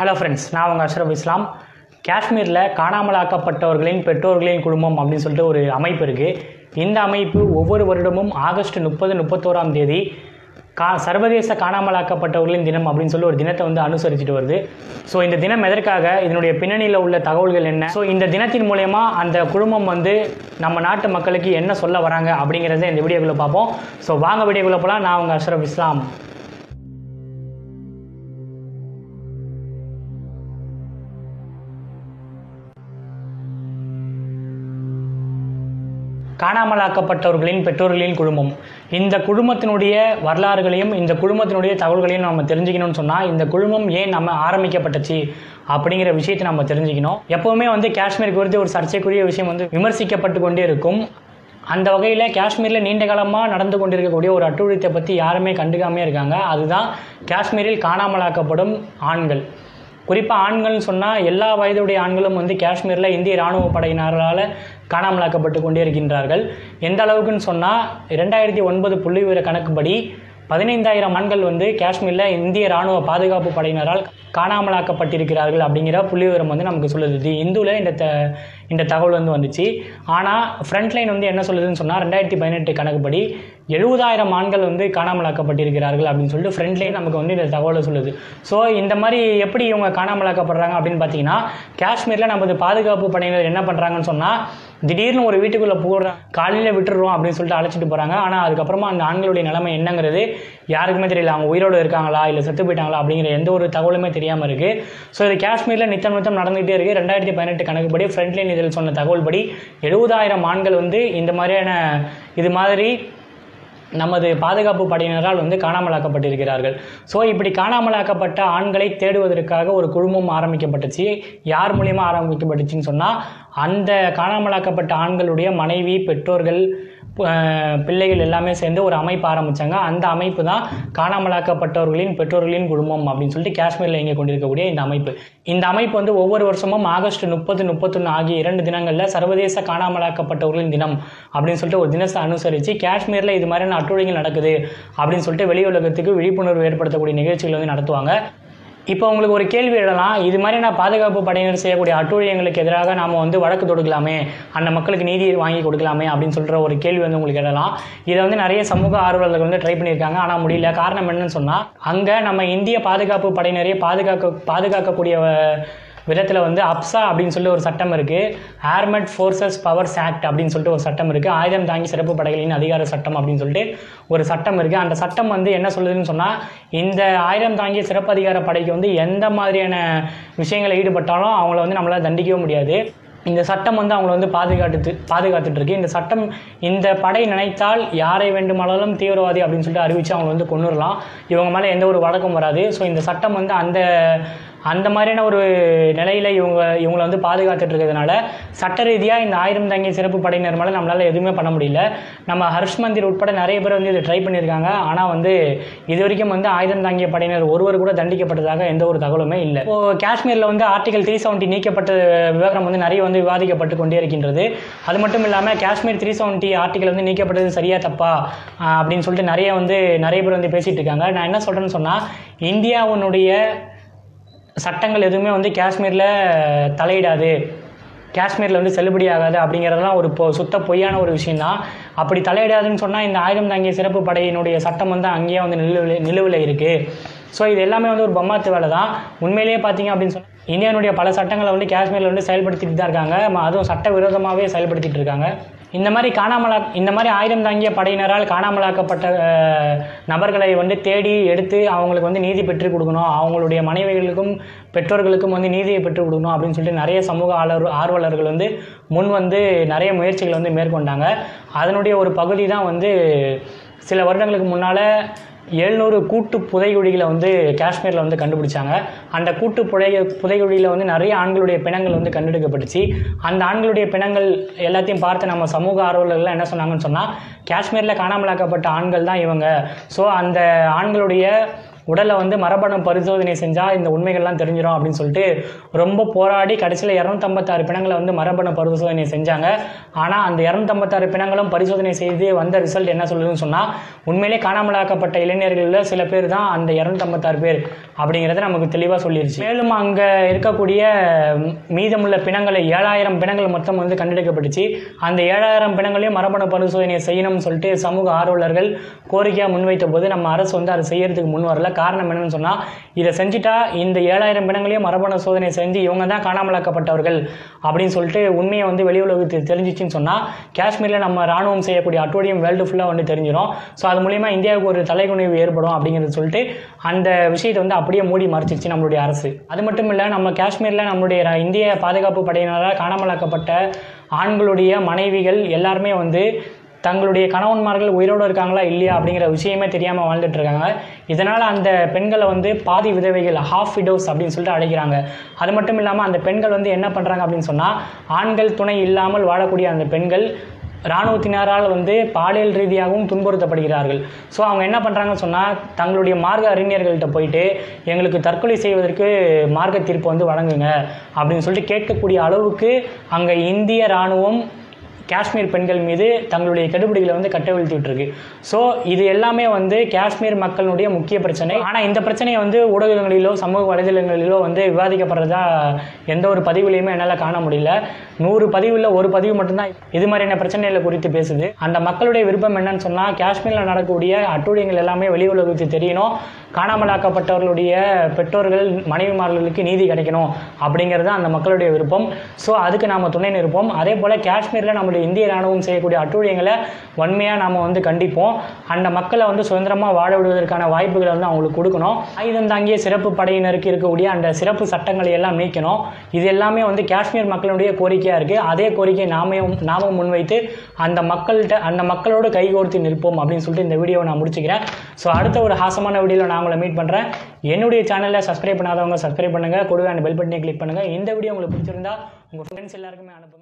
Hello friends நான் உங்கள் அஷ்ரப் இஸ்லாம். காஷ்மீரில் காணாமலாக்கப்பட்டவர்களின் பெற்றோர்களின் குடும்பம் அப்படின்னு சொல்லிட்டு ஒரு அமைப்பு இருக்குது இந்த அமைப்பு ஒவ்வொரு வருடமும் ஆகஸ்ட் முப்பது முப்பத்தோராம் தேதி கா சர்வதேச காணாமலாக்கப்பட்டவர்களின் தினம் அப்படின்னு சொல்லி ஒரு தினத்தை வந்து அனுசரிச்சுட்டு வருது. ஸோ இந்த தினம் எதற்காக? இதனுடைய பின்னணியில் உள்ள தகவல்கள் என்ன? ஸோ இந்த தினத்தின் மூலயமா அந்த குடும்பம் வந்து நம்ம நாட்டு மக்களுக்கு என்ன சொல்ல வராங்க அப்படிங்கிறத இந்த வீடியோக்குள்ளே பார்ப்போம். ஸோ வாங்க வீடியோக்குள்ளே போகலாம் நான் உங்கள் அஷ்ரப் இஸ்லாம். காணாமலாக்கப்பட்டவர்களின் பெற்றோர்களின் குழுமம். இந்த குழுமத்தினுடைய வரலாறுகளையும் இந்த குழுமத்தினுடைய தகவல்களையும் நம்ம தெரிஞ்சுக்கணும்னு சொன்னால் இந்த குழுமம் ஏன் நம்ம ஆரம்பிக்கப்பட்டுச்சு அப்படிங்கிற விஷயத்தை நம்ம தெரிஞ்சுக்கணும். எப்போவுமே வந்து காஷ்மீர் குறித்து ஒரு சர்ச்சைக்குரிய விஷயம் வந்து விமர்சிக்கப்பட்டு கொண்டே இருக்கும். அந்த வகையில் காஷ்மீரில் நீண்ட காலமாக நடந்து கொண்டிருக்கக்கூடிய ஒரு அட்டுழித்தை பற்றி யாருமே கண்டுக்காமே இருக்காங்க. அதுதான் காஷ்மீரில் காணாமலாக்கப்படும் ஆண்கள். குறிப்பாக ஆண்கள்னு சொன்னால் எல்லா வயதுடைய ஆண்களும் வந்து காஷ்மீரில் இந்திய இராணுவ படையினரால் காணாமலாக்கப்பட்டு கொண்டே இருக்கின்றார்கள். எந்த அளவுக்குன்னு சொன்னால் ரெண்டாயிரத்தி ஒன்பது புள்ளி விவர கணக்குப்படி பதினைந்தாயிரம் ஆண்கள் வந்து காஷ்மீரில் இந்திய ராணுவ பாதுகாப்பு படையினரால் காணாமலாக்கப்பட்டிருக்கிறார்கள் அப்படிங்கிற புள்ளிவிவரம் வந்து நமக்கு சொல்லுது. இது இந்துவில் இந்த த இந்த தகவல் வந்து வந்துச்சு. ஆனால் ஃப்ரண்ட் லைன் வந்து என்ன சொல்லுதுன்னு சொன்னால் ரெண்டாயிரத்தி பதினெட்டு கணக்குப்படி எழுபதாயிரம் ஆண்கள் வந்து காணாமலாக்கப்பட்டிருக்கிறார்கள் அப்படின்னு சொல்லிட்டு ஃப்ரண்ட்லைன் நமக்கு வந்து இந்த தகவலை சொல்லுது. ஸோ இந்த மாதிரி எப்படி இவங்க காணாமலாக்கப்படுறாங்க அப்படின்னு பார்த்தீங்கன்னா காஷ்மீரில் நமது பாதுகாப்பு படையினர் என்ன பண்ணுறாங்கன்னு சொன்னால் திடீர்னு ஒரு வீட்டுக்குள்ளே போகிறோம் காலையில் விட்டுடுறோம் அப்படின்னு சொல்லிட்டு அழைச்சிட்டு போகிறாங்க ஆனால் அதுக்கப்புறமா அந்த ஆண்களுடைய நிலைமை என்னங்கிறது யாருக்குமே தெரியல. அவங்க உயிரோடு இருக்காங்களா? இல்லை செத்து போயிட்டாங்களா? அப்படிங்கிற எந்த ஒரு தகவலுமே தெரியாமல் இருக்குது ஸோ இது காஷ்மீரில் நித்தம் நித்தம் நடந்துகிட்டே இருக்குது ரெண்டாயிரத்தி பதினெட்டு கணக்குப்படி ஃப்ரண்ட்லைன் இதில் சொன்ன தகவல் படி எழுபதாயிரம் ஆண்கள் வந்து இந்த மாதிரியான இது மாதிரி நமது பாதுகாப்பு படையினரால் வந்து காணாமலாக்கப்பட்டிருக்கிறார்கள். ஸோ இப்படி காணாமலாக்கப்பட்ட ஆண்களை தேடுவதற்காக ஒரு குழுமம் ஆரம்பிக்கப்பட்டுச்சு. யார் மூலியமா ஆரம்பிக்கப்பட்டுச்சுன்னு சொன்னால் அந்த காணாமலாக்கப்பட்ட ஆண்களுடைய மனைவி பெற்றோர்கள் பிள்ளைகள் எல்லாமே சேர்ந்து ஒரு அமைப்பு ஆரம்பித்தாங்க அந்த அமைப்பு தான் காணாமலாக்கப்பட்டவர்களின் பெற்றோர்களின் குடும்பம் அப்படின்னு சொல்லிட்டு காஷ்மீரில் இங்கே கொண்டிருக்கக்கூடிய இந்த அமைப்பு. இந்த அமைப்பு வந்து ஒவ்வொரு வருஷமும் ஆகஸ்ட் முப்பது முப்பத்தொன்று ஆகிய இரண்டு தினங்களில் சர்வதேச காணாமலாக்கப்பட்டவர்களின் தினம் அப்படின்னு சொல்லிட்டு ஒரு தினத்தை அனுசரித்து காஷ்மீரில் இது மாதிரியான அட்டுழியங்கள் நடக்குது அப்படின்னு சொல்லிட்டு வெளி உலகத்துக்கு விழிப்புணர்வு ஏற்படுத்தக்கூடிய நிகழ்ச்சிகள் வந்து நடத்துவாங்க. இப்போ உங்களுக்கு ஒரு கேள்வி எழலாம் இது மாதிரி நான் பாதுகாப்பு படையினர் செய்யக்கூடிய அட்டூழியங்களுக்கு எதிராக நாம் வந்து வழக்கு தொடுக்கலாமே அந்த மக்களுக்கு நீதி வாங்கி கொடுக்கலாமே அப்படின்னு சொல்கிற ஒரு கேள்வி வந்து உங்களுக்கு எழலாம். இதை வந்து நிறைய சமூக ஆர்வலர்கள் வந்து ட்ரை பண்ணியிருக்காங்க. ஆனால் முடியல. காரணம் என்னன்னு சொன்னால் அங்கே நம்ம இந்திய பாதுகாப்பு படையினரே பாதுகாக்க பாதுகாக்கக்கூடிய விதத்தில் வந்து அப்சா அப்படின்னு சொல்லி ஒரு சட்டம் இருக்குது ஆர்மட் ஃபோர்ஸஸ் பவர்ஸ் ஆக்ட் அப்படின்னு சொல்லிட்டு ஒரு சட்டம் இருக்குது ஆயுதம் தாங்கி சிறப்பு படைகளின் அதிகார சட்டம் அப்படின்னு சொல்லிட்டு ஒரு சட்டம் இருக்குது அந்த சட்டம் வந்து என்ன சொல்லுதுன்னு சொன்னால் இந்த ஆயுதம் தாங்கிய சிறப்பு அதிகார படைக்கு வந்து எந்த மாதிரியான விஷயங்களை ஈடுபட்டாலும் அவங்கள வந்து நம்மளால் தண்டிக்கவே முடியாது. இந்த சட்டம் வந்து அவங்கள வந்து பாதுகாத்து பாதுகாத்துட்டு இருக்கு. இந்த சட்டம் இந்த படை நினைத்தால் யாரை வேண்டுமானாலும் தீவிரவாதி அப்படின்னு சொல்லிட்டு அறிவித்து அவங்களை வந்து கொண்டுடலாம் இவங்க மேலே எந்த ஒரு வழக்கம் வராது. ஸோ இந்த சட்டம் வந்து அந்த அந்த மாதிரியான ஒரு நிலையில் இவங்க இவங்களை வந்து பாதுகாத்துட்டு இருக்கிறதுனால சட்ட ரீதியாக இந்த ஆயிரம் தங்கிய சிறப்பு படையினர் மேலே நம்மளால் எதுவுமே பண்ண முடியல. நம்ம ஹர்ஷ் மந்திர் உட்பட நிறைய பேர் வந்து இதை ட்ரை பண்ணியிருக்காங்க. ஆனால் வந்து இது வரைக்கும் வந்து ஆயுதம் தாங்கிய படையினர் ஒருவர் கூட தண்டிக்கப்பட்டதாக எந்த ஒரு தகவலுமே இல்லை. இப்போ காஷ்மீரில் வந்து ஆர்டிகல் த்ரீ செவன்ட்டி நீக்கப்பட்ட விவகாரம் வந்து நிறைய வந்து விவாதிக்கப்பட்டு கொண்டே இருக்கின்றது. அது மட்டும் இல்லாமல் காஷ்மீர் த்ரீ செவன்ட்டி ஆர்டிகல் வந்து நீக்கப்பட்டது சரியா தப்பா அப்படின்னு சொல்லிட்டு நிறைய வந்து நிறைய பேர் வந்து பேசிகிட்டு இருக்காங்க. நான் என்ன சொல்கிறேன்னு சொன்னால் இந்தியாவுனுடைய சட்டங்கள் எதுவுமே வந்து காஷ்மீரில் தலையிடாது. காஷ்மீரில் வந்து செல்லுபடி ஆகாது அப்படிங்கிறதெல்லாம் ஒரு பொ சுத்த பொய்யான ஒரு விஷயந்தான் அப்படி தலையிடாதுன்னு சொன்னால் இந்த ஆயுதம் தாங்கிய சிறப்பு படையினுடைய சட்டம் வந்து அங்கேயே வந்து நிலுவில் நிலுவில் இருக்குது ஸோ இது எல்லாமே வந்து ஒரு பொம்மாத்து வேலை தான். உண்மையிலேயே பார்த்தீங்க அப்படின்னு சொன்னால் இந்தியாவுடைய பல சட்டங்களை வந்து காஷ்மீரில் வந்து செயல்படுத்திட்டு தான் இருக்காங்க. அதுவும் சட்ட விரோதமாகவே செயல்படுத்திகிட்டு இருக்காங்க. இந்த மாதிரி காணாமலா இந்த மாதிரி ஆயுதம் தாங்கிய படையினரால் காணாமலாக்கப்பட்ட நபர்களை வந்து தேடி எடுத்து அவங்களுக்கு வந்து நீதி பெற்றுக் கொடுக்கணும். அவங்களுடைய மனைவிகளுக்கும் பெற்றோர்களுக்கும் வந்து நீதியை பெற்றுக் கொடுக்கணும் அப்படின்னு சொல்லிட்டு நிறைய சமூக ஆளர் ஆர்வலர்கள் வந்து முன் வந்து நிறைய முயற்சிகள் வந்து மேற்கொண்டாங்க. அதனுடைய ஒரு பகுதி தான் வந்து சில வருடங்களுக்கு முன்னால் எழுநூறு கூட்டு புதைகுழிகளை வந்து காஷ்மீரில் வந்து கண்டுபிடிச்சாங்க. அந்த கூட்டு புதை புதைகுழியில் வந்து நிறைய ஆண்களுடைய பிணங்கள் வந்து கண்டெடுக்கப்பட்டுச்சு. அந்த ஆண்களுடைய பிணங்கள் எல்லாத்தையும் பார்த்து நம்ம சமூக ஆர்வலர்கள்லாம் என்ன சொன்னாங்கன்னு சொன்னால் காஷ்மீரில் காணாமலாக்கப்பட்ட ஆண்கள் தான் இவங்க. ஸோ அந்த ஆண்களுடைய உடலை வந்து மரபணு பரிசோதனை செஞ்சால் இந்த உண்மைகள்லாம் தெரிஞ்சிடும் அப்படின்னு சொல்லிட்டு ரொம்ப போராடி கடைசியில் இரநூத்தம்பத்தாறு பிணங்களை வந்து மரபணு பரிசோதனை செஞ்சாங்க. ஆனால் அந்த இரநூத்தம்பத்தாறு பிணங்களும் பரிசோதனை செய்து வந்த ரிசல்ட் என்ன சொல்லுதுன்னு சொன்னால் உண்மையிலே காணாமலாக்கப்பட்ட இளைஞர்களில் சில பேர் தான் அந்த இரநூத்தம்பத்தாறு பேர். அப்படிங்கிறத நமக்கு தெளிவாக சொல்லிடுச்சு மேலும் அங்கே இருக்கக்கூடிய மீதமுள்ள பிணங்களை ஏழாயிரம் பிணங்கள் மொத்தம் வந்து கண்டெடுக்கப்பட்டுச்சு. அந்த ஏழாயிரம் பிணங்களையும் மரபணு பரிசோதனையை செய்யணும்னு சொல்லிட்டு சமூக ஆர்வலர்கள் கோரிக்கையாக முன்வைத்த போது நம்ம அரசு வந்து அதை செய்யறதுக்கு முன் வரல. காரணம் என்னன்னு சொன்னால் இதை செஞ்சுட்டா இந்த ஏழாயிரம் பிணங்களையும் மரபணு சோதனை செஞ்சு இவங்க தான் காணாமலாக்கப்பட்டவர்கள் அப்படின்னு சொல்லிட்டு உண்மையை வந்து வெளி உலகத்துக்கு தெரிஞ்சிச்சுன்னு சொன்னால் காஷ்மீரில் நம்ம ராணுவம் செய்யக்கூடிய அட்டோடியம் வேர்ல்டு ஃபுல்லாக வந்து தெரிஞ்சிடும் ஸோ அது மூலிமா இந்தியாவுக்கு ஒரு தலைகுனிவு ஏற்படும் அப்படிங்கிறது சொல்லிட்டு அந்த விஷயத்தை வந்து அப்படியே மூடி மறைச்சிருச்சு நம்மளுடைய அரசு. அது மட்டும் இல்லை நம்ம காஷ்மீரில் நம்மளுடைய இந்திய பாதுகாப்பு படையினரால் காணாமலாக்கப்பட்ட ஆண்களுடைய மனைவிகள் எல்லாருமே வந்து தங்களுடைய கணவன்மார்கள் உயிரோடு இருக்காங்களா இல்லையா அப்படிங்கிற விஷயமே தெரியாமல் வாழ்ந்துட்டு இருக்காங்க. இதனால் அந்த பெண்களை வந்து பாதி விதவைகள் ஹாஃப் விடோஸ் அப்படின்னு சொல்லிட்டு அழைக்கிறாங்க. அது மட்டும் இல்லாமல் அந்த பெண்கள் வந்து என்ன பண்ணுறாங்க அப்படின்னு சொன்னால் ஆண்கள் துணை இல்லாமல் வாழக்கூடிய அந்த பெண்கள் இராணுவத்தினரால் வந்து பாலியல் ரீதியாகவும் துன்புறுத்தப்படுகிறார்கள். ஸோ அவங்க என்ன பண்ணுறாங்கன்னு சொன்னால் தங்களுடைய மார்க்க அறிஞர்கள்ட்ட போயிட்டு எங்களுக்கு தற்கொலை செய்வதற்கு மார்க்க தீர்ப்பு வந்து வழங்குங்க அப்படின்னு சொல்லிட்டு கேட்கக்கூடிய அளவுக்கு அங்கே இந்திய இராணுவம் காஷ்மீர் பெண்கள் மீது தங்களுடைய கெடுபிடிகளை வந்து கட்டவிழ்த்திட்டு இருக்கு ஸோ இது எல்லாமே வந்து காஷ்மீர் மக்களுடைய முக்கிய பிரச்சனை. ஆனால் இந்த பிரச்சனையை வந்து ஊடகங்களிலோ சமூக வலைதளங்களிலோ வந்து விவாதிக்கப்படுறதா எந்த ஒரு பதிவுலையுமே என்னால் காண முடியல. நூறு பதிவில் ஒரு பதிவு மட்டும்தான் இது மாதிரியான பிரச்சனைகளை குறித்து பேசுது. அந்த மக்களுடைய விருப்பம் என்னன்னு சொன்னால் காஷ்மீரில் நடக்கக்கூடிய அட்டூழியங்கள் எல்லாமே வெளி உலகத்துக்கு தெரியணும். காணாமலாக்கப்பட்டவர்களுடைய பெற்றோர்கள் மனைவிமார்களுக்கு நீதி கிடைக்கணும் அப்படிங்கிறது அந்த மக்களுடைய விருப்பம். ஸோ அதுக்கு நாம் துணை நிற்போம். அதே போல் காஷ்மீரில் நம்மளுடைய இந்திய ராணுவம் செய்யக்கூடிய அட்டூழியங்களை வன்மையாக நாம் வந்து கண்டிப்போம். அந்த மக்களை வந்து சுதந்திரமாக வாழ விடுவதற்கான வாய்ப்புகளை வந்து அவங்களுக்கு கொடுக்கணும். ஆயுதம் தாங்கிய சிறப்பு படையினருக்கு இருக்கக்கூடிய அந்த சிறப்பு சட்டங்களை எல்லாம் நீக்கணும். இது எல்லாமே வந்து காஷ்மீர் மக்களுடைய கோரிக்கையாக இருக்குது அதே கோரிக்கையை நாமையும் நாமும் முன்வைத்து அந்த மக்கள்கிட்ட அந்த மக்களோடு கைகோர்த்து நிற்போம் அப்படின்னு சொல்லிட்டு இந்த வீடியோவை நான் முடிச்சுக்கிறேன். ஸோ அடுத்த ஒரு ஹாசமான வீடியோவில் நான் உங்களை மீட் பண்ணுறேன் என்னுடைய சேனலை சப்ஸ்கிரைப் பண்ணாதவங்க சப்ஸ்கிரைப் பண்ணுங்கள் கூடவே அந்த பெல் பட்டனை கிளிக் பண்ணுங்கள் இந்த வீடியோ உங்களுக்கு பிடிச்சிருந்தா உங்கள் ஃப்ரெண்ட்ஸ் எல்லாருக்குமே அனுப்புங்க